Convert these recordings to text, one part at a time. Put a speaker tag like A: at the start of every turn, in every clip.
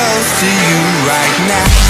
A: Close to you right now.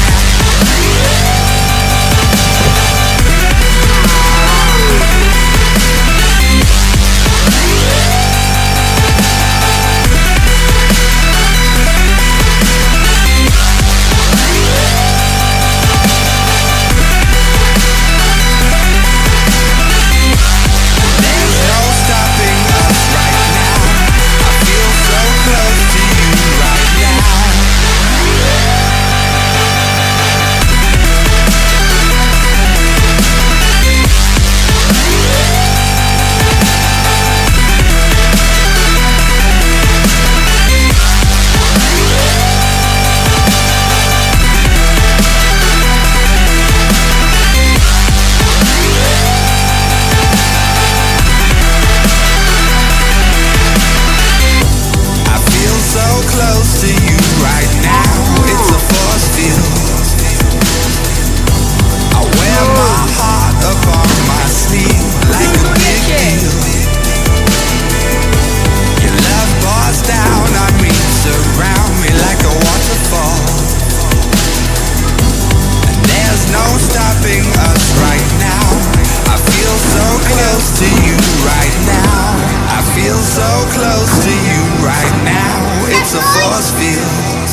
A: It's a force field.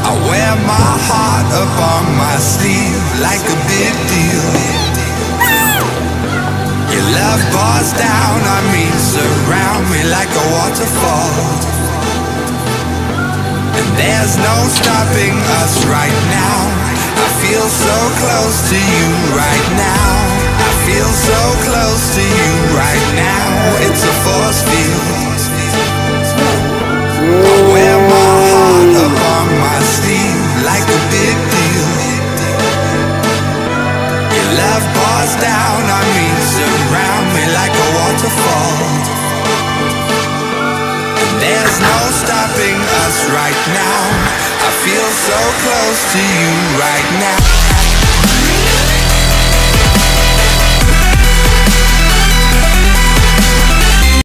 A: I wear my heart up on my sleeve like a big deal. Your love pours down on me, surround me like a waterfall. And there's no stopping us right now. I feel so close to you right now. I feel so close to you right now. Close to you right now.